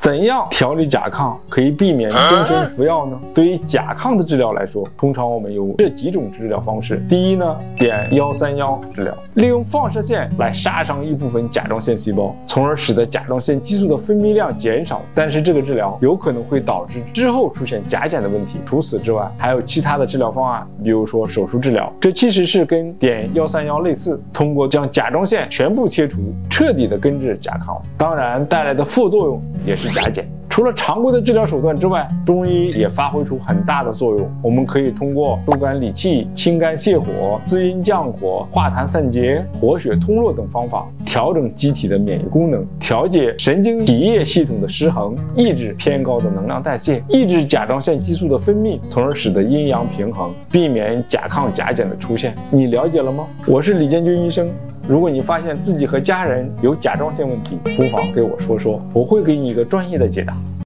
怎样调理甲亢可以避免终身服药呢？对于甲亢的治疗来说，通常我们有这几种治疗方式。第一呢，碘幺三幺治疗，利用放射线来杀伤一部分甲状腺细胞，从而使得甲状腺激素的分泌量减少。但是这个治疗有可能会导致之后出现甲减的问题。除此之外，还有其他的治疗方案，比如说手术治疗，这其实是跟碘幺三幺类似，通过将甲状腺全部切除，彻底的根治甲亢。当然带来的副作用也是。甲减。除了常规的治疗手段之外，中医也发挥出很大的作用。我们可以通过疏肝理气、清肝泻火、滋阴降火、化痰散结、活血通络等方法，调整机体的免疫功能，调节神经体液系统的失衡，抑制偏高的能量代谢，抑制甲状腺激素的分泌，从而使得阴阳平衡，避免甲亢甲减的出现。你了解了吗？我是李建军医生。如果你发现自己和家人有甲状腺问题，不妨给我说说，我会给你一个专业的解答。